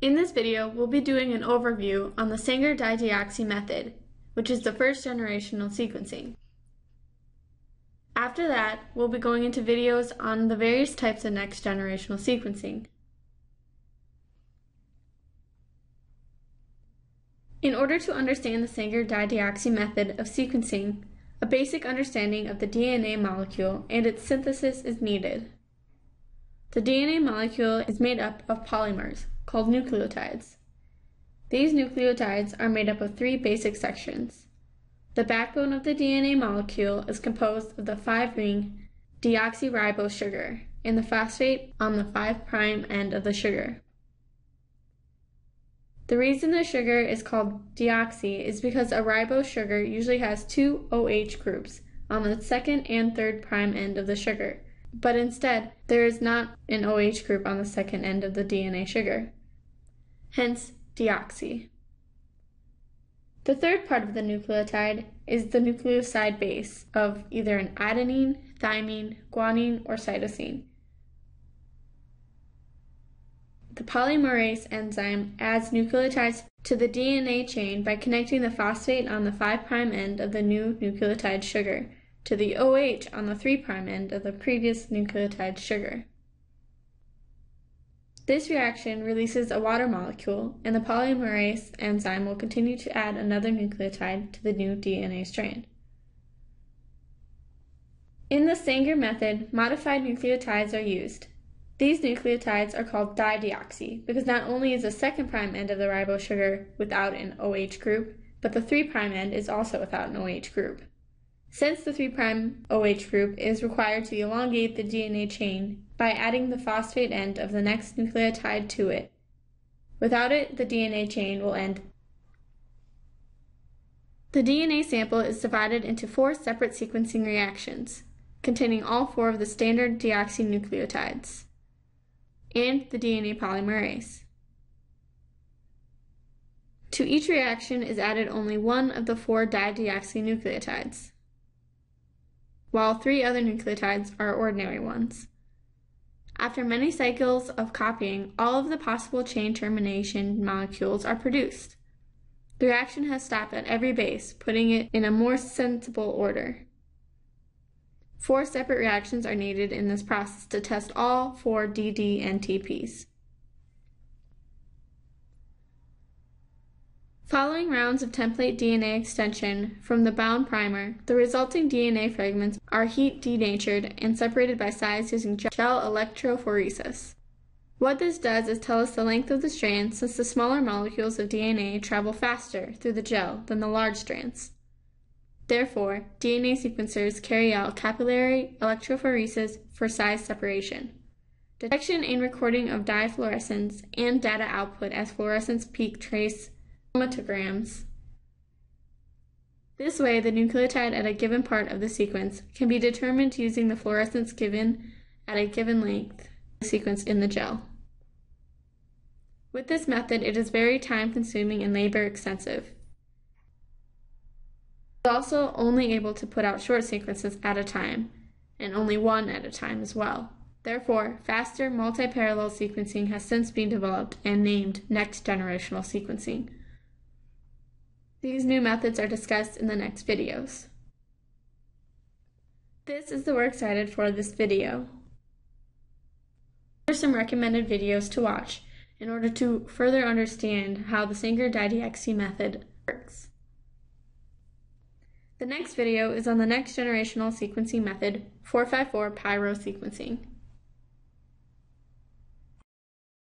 In this video, we'll be doing an overview on the Sanger dideoxy method, which is the first generational sequencing. After that, we'll be going into videos on the various types of next generational sequencing. In order to understand the Sanger dideoxy method of sequencing, a basic understanding of the DNA molecule and its synthesis is needed. The DNA molecule is made up of polymers, called nucleotides. These nucleotides are made up of three basic sections. The backbone of the DNA molecule is composed of the 5-ring deoxyribose sugar and the phosphate on the 5' prime end of the sugar. The reason the sugar is called deoxy is because a ribose sugar usually has two OH groups on the second and third prime end of the sugar, but instead there is not an OH group on the second end of the DNA sugar hence deoxy. The third part of the nucleotide is the nucleoside base of either an adenine, thymine, guanine, or cytosine. The polymerase enzyme adds nucleotides to the DNA chain by connecting the phosphate on the 5' end of the new nucleotide sugar to the OH on the 3' end of the previous nucleotide sugar. This reaction releases a water molecule, and the polymerase enzyme will continue to add another nucleotide to the new DNA strand. In the Sanger method, modified nucleotides are used. These nucleotides are called dideoxy because not only is the second prime end of the ribose sugar without an OH group, but the 3' end is also without an OH group. Since the 3' OH group is required to elongate the DNA chain by adding the phosphate end of the next nucleotide to it. Without it, the DNA chain will end. The DNA sample is divided into four separate sequencing reactions, containing all four of the standard deoxynucleotides and the DNA polymerase. To each reaction is added only one of the four dideoxynucleotides while three other nucleotides are ordinary ones. After many cycles of copying, all of the possible chain termination molecules are produced. The reaction has stopped at every base, putting it in a more sensible order. Four separate reactions are needed in this process to test all four DDNTPs. Following rounds of template DNA extension from the bound primer, the resulting DNA fragments are heat denatured and separated by size using gel electrophoresis. What this does is tell us the length of the strand since the smaller molecules of DNA travel faster through the gel than the large strands. Therefore, DNA sequencers carry out capillary electrophoresis for size separation. Detection and recording of dye fluorescence and data output as fluorescence peak trace chromatograms. This way, the nucleotide at a given part of the sequence can be determined using the fluorescence given at a given length sequence in the gel. With this method, it is very time consuming and labor extensive. It is also only able to put out short sequences at a time, and only one at a time as well. Therefore, faster multi-parallel sequencing has since been developed and named next generational sequencing. These new methods are discussed in the next videos. This is the works cited for this video. Here are some recommended videos to watch in order to further understand how the Sanger dideoxy method works. The next video is on the next generational sequencing method, 454 pyro sequencing.